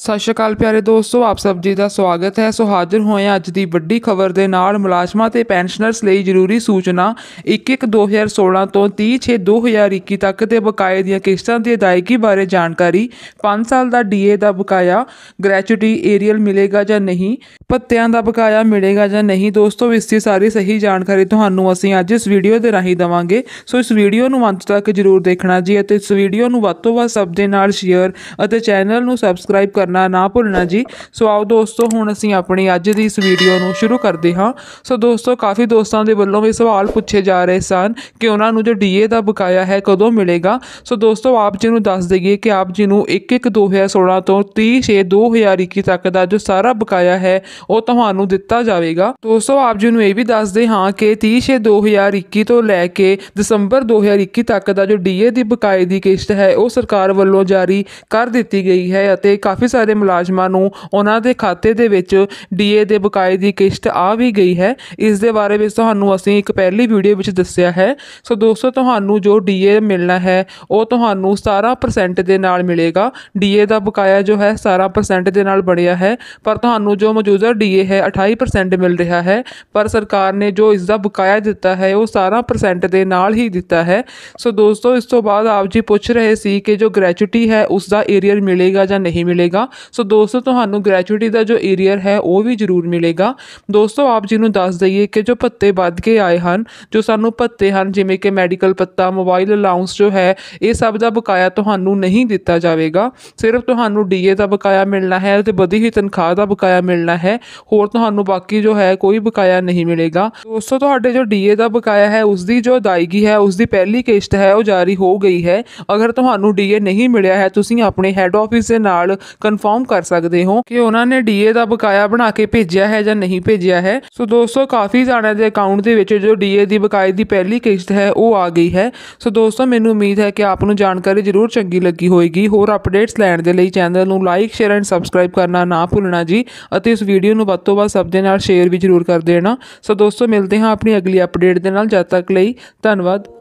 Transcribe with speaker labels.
Speaker 1: ਸਤਿ ਸ਼੍ਰੀ ਅਕਾਲ ਪਿਆਰੇ ਦੋਸਤੋ, ਆਪ ਸਭ ਜੀ ਦਾ ਸਵਾਗਤ ਹੈ। ਸੋ ਹਾਜ਼ਰ ਹੋਏ ਹਾਂ ਅੱਜ ਦੀ ਵੱਡੀ ਖਬਰ ਦੇ ਨਾਲ। ਮੁਲਾਜ਼ਮਾਂ ਤੇ ਪੈਨਸ਼ਨਰਸ ਲਈ ਜ਼ਰੂਰੀ ਸੂਚਨਾ 1/1/2016 ਤੋਂ 30/6/2021 ਤੱਕ ਦੇ ਬਕਾਏ ਦੀਆਂ ਕਿਸ਼ਤਾਂ ਦੀ ਅਦਾਇਗੀ ਬਾਰੇ ਜਾਣਕਾਰੀ। 5 ਸਾਲ ਦਾ ਡੀਏ ਦਾ ਬਕਾਇਆ ਗ੍ਰੈਚੁਇਟੀ ਏਰੀਅਲ ਮਿਲੇਗਾ ਜਾਂ ਨਹੀਂ? ਭੱਤਿਆਂ ਦਾ ਬਕਾਇਆ ਮਿਲੇਗਾ ਜਾਂ ਨਹੀਂ? ਦੋਸਤੋ, ਇਸ ਦੀ ਸਾਰੀ ਸਹੀ ਜਾਣਕਾਰੀ ਤੁਹਾਨੂੰ ਅਸੀਂ ਅੱਜ ਇਸ ਵੀਡੀਓ ਦੇ ਰਾਹੀਂ ਦਵਾਂਗੇ। ਸੋ ਇਸ ਵੀਡੀਓ ਨੂੰ ਅੰਤ ਤੱਕ ਜ਼ਰੂਰ ਦੇਖਣਾ ਜੀ ਅਤੇ ਇਸ ਵੀਡੀਓ ਨੂੰ ਵੱਧ ਤੋਂ ਵੱਧ ਸਭ ਦੇ ਨਾਲ ਸ਼ੇਅਰ ਅਤੇ ਚੈਨਲ ਨੂੰ ਸਬਸਕ੍ਰਾਈਬ ਕਰਨਾ ਨਾ ਭੁੱਲਣਾ ਜੀ। ਸੋ ਆਓ ਦੋਸਤੋ, ਹੁਣ ਅਸੀਂ ਆਪਣੀ ਅੱਜ ਦੀ ਇਸ ਵੀਡੀਓ ਨੂੰ ਸ਼ੁਰੂ ਕਰਦੇ ਹਾਂ। ਸੋ ਦੋਸਤੋ, ਕਾਫੀ ਦੋਸਤਾਂ ਦੇ ਵੱਲੋਂ ਵੀ ਸਵਾਲ ਪੁੱਛੇ ਜਾ ਰਹੇ ਸਨ ਕਿ ਉਹਨਾਂ ਨੂੰ ਜੋ ਡੀਏ ਦਾ ਬਕਾਇਆ ਹੈ ਕਦੋਂ ਮਿਲੇਗਾ। ਸੋ ਦੋਸਤੋ, ਆਪ ਜੀ ਨੂੰ ਦੱਸ ਦਈਏ ਕਿ ਆਪ ਜੀ ਨੂੰ 1/1/2016 ਤੋਂ 30/6/2021 ਤੱਕ ਦਾ ਜੋ ਸਾਰਾ ਬਕਾਇਆ ਹੈ, ਉਹ ਤੁਹਾਨੂੰ ਦਿੱਤਾ ਜਾਵੇਗਾ। ਦੋਸਤੋ, ਆਪ ਜੀ ਨੂੰ ਇਹ ਵੀ ਦੱਸਦੇ ਹਾਂ ਕਿ 30/6/2021 ਤੋਂ ਲੈ ਕੇ ਦਸੰਬਰ 2021 ਤੱਕ ਦਾ ਜੋ ਡੀਏ ਦੀ ਬਕਾਏ ਦੀ ਕਿਸ਼ਤ ਹੈ, ਉਹ ਸਰਕਾਰ ਵੱਲੋਂ ਜਾਰੀ ਕਰ ਦਿੱਤੀ ਗਈ ਹੈ ਅਤੇ ਕਾਫੀ ਸਾਰੇ ਮੁਲਾਜ਼ਮਾਂ ਨੂੰ ਉਹਨਾਂ ਦੇ ਖਾਤੇ ਦੇ ਵਿੱਚ ਡੀਏ ਦੇ ਬਕਾਏ ਦੀ ਕਿਸ਼ਤ ਆ ਵੀ ਗਈ ਹੈ। ਇਸ ਦੇ ਬਾਰੇ ਵਿੱਚ ਤੁਹਾਨੂੰ ਅਸੀਂ ਇੱਕ ਪਹਿਲੀ ਵੀਡੀਓ ਵਿੱਚ ਦੱਸਿਆ ਹੈ। ਸੋ ਦੋਸਤੋ, ਤੁਹਾਨੂੰ ਜੋ ਡੀਏ ਮਿਲਣਾ ਹੈ, ਉਹ ਤੁਹਾਨੂੰ 17% ਦੇ ਨਾਲ ਮਿਲੇਗਾ। ਡੀਏ ਦਾ ਬਕਾਇਆ ਜੋ ਹੈ 17% ਦੇ ਨਾਲ ਬਣਿਆ ਹੈ। ਪਰ ਤੁਹਾਨੂੰ ਜੋ ਮੌਜੂਦਾ ਡੀਏ ਹੈ 28% ਮਿਲ ਰਿਹਾ ਹੈ। ਪਰ ਸਰਕਾਰ ਨੇ ਜੋ ਇਸ ਦਾ ਬਕਾਇਆ ਦਿੱਤਾ ਹੈ, ਉਹ 17% ਦੇ ਨਾਲ ਹੀ ਦਿੱਤਾ ਹੈ। ਸੋ ਦੋਸਤੋ, ਇਸ ਤੋਂ ਬਾਅਦ ਆਪ ਜੀ ਪੁੱਛ ਰਹੇ ਸੀ ਕਿ ਜੋ ਗ੍ਰੈਚੁਇਟੀ ਹੈ, ਉਸ ਦਾ ਏਰੀਅਰ ਮਿਲੇਗਾ ਜਾਂ ਨਹੀਂ ਮਿਲੇਗਾ। ਸੋ ਦੋਸਤੋ, ਤੁਹਾਨੂੰ ਗ੍ਰੈਚੁਇਟੀ ਦਾ ਜੋ ਏਰੀਅਰ ਹੈ, ਉਹ ਵੀ ਜ਼ਰੂਰ ਮਿਲੇਗਾ। ਦੋਸਤੋ, ਆਪ ਜੀ ਨੂੰ ਦੱਸ ਦਈਏ ਕਿ ਜੋ ਭੱਤੇ ਵੱਧ ਕੇ ਆਏ ਹਨ, ਜੋ ਸਾਨੂੰ ਭੱਤੇ ਹਨ, ਜਿਵੇਂ ਕਿ ਮੈਡੀਕਲ ਭੱਤਾ ਮੋਬਾਈਲ ਅਲਾਉਂਸ ਜੋ ਹੈ, ਇਹ ਸਭ ਦਾ ਬਕਾਇਆ ਤੁਹਾਨੂੰ ਨਹੀਂ ਦਿੱਤਾ ਜਾਵੇਗਾ। ਸਿਰਫ ਤੁਹਾਨੂੰ ਡੀਏ ਦਾ ਬਕਾਇਆ ਮਿਲਣਾ ਹੈ ਤੇ ਵਧੀ ਹੀ ਤਨਖਾਹ ਦਾ ਬਕਾਇਆ ਮਿਲਣਾ ਹੈ। ਹੋਰ ਤੁਹਾਨੂੰ ਬਾਕੀ ਜੋ ਹੈ, ਕੋਈ ਬਕਾਇਆ ਨਹੀਂ ਮਿਲੇਗਾ। ਦੋਸਤੋ, ਤੁਹਾਡੇ ਜੋ ਡੀਏ ਦਾ ਬਕਾਇਆ ਹੈ ਉਸ ਦੀ ਜੋ ਅਦਾਇਗੀ ਹੈ ਉਸ ਦੀ ਪਹਿਲੀ ਕਿਸ਼ਤ ਹੈ, ਉਹ ਜਾਰੀ ਹੋ ਗਈ ਹੈ। ਅਗਰ ਤੁਹਾਨੂੰ ਡੀਏ ਨਹੀਂ ਮਿਲਿਆ ਹੈ, ਤੁਸੀਂ ਆਪਣੇ ਹੈੱਡ ਆਫਿਸ ਦੇ ਨਾਲ ਕਨਫਰਮ ਕਰ ਸਕਦੇ ਹੋ ਕਿ ਉਹਨਾਂ ਨੇ ਡੀਏ ਦਾ ਬਕਾਇਆ ਬਣਾ ਕੇ ਭੇਜਿਆ ਹੈ ਜਾਂ ਨਹੀਂ ਭੇਜਿਆ ਹੈ। ਸੋ ਦੋਸਤੋ, ਕਾਫੀ ਜਾਣਿਆਂ ਦੇ ਅਕਾਊਂਟ ਦੇ ਵਿੱਚ ਜੋ ਡੀਏ ਦੀ ਬਕਾਏ ਦੀ ਪਹਿਲੀ ਕਿਸ਼ਤ ਹੈ, ਉਹ ਆ ਗਈ ਹੈ। ਸੋ ਦੋਸਤੋ, ਮੈਨੂੰ ਉਮੀਦ ਹੈ ਕਿ ਆਪ ਨੂੰ ਜਾਣਕਾਰੀ ਜ਼ਰੂਰ ਚੰਗੀ ਲੱਗੀ ਹੋਵੇਗੀ ਹੋਰ ਅਪਡੇਟਸ ਲੈਣ ਦੇ ਲਈ ਚੈਨਲ ਨੂੰ ਲਾਈਕ ਸ਼ੇਅਰ ਐਂਡ ਸਬਸਕ੍ਰਾਈਬ ਕਰਨਾ ਨਾ ਭੁੱਲਣਾ ਜੀ ਅਤੇ ਇਸ ਵੀਡੀਓ ਨੂੰ ਵੱਧ ਤੋਂ ਵੱਧ ਸਭ ਦੇ ਨਾਲ ਸ਼ੇਅਰ ਵੀ ਜ਼ਰੂਰ ਕਰ ਦੇਣਾ। ਸੋ ਦੋਸਤੋ, ਮਿਲਦੇ ਹਾਂ ਆਪਣੀ ਅਗਲੀ ਅਪਡੇਟ ਦੇ ਨਾਲ। ਜਦ ਤੱਕ ਲਈ ਧੰਨਵਾਦ।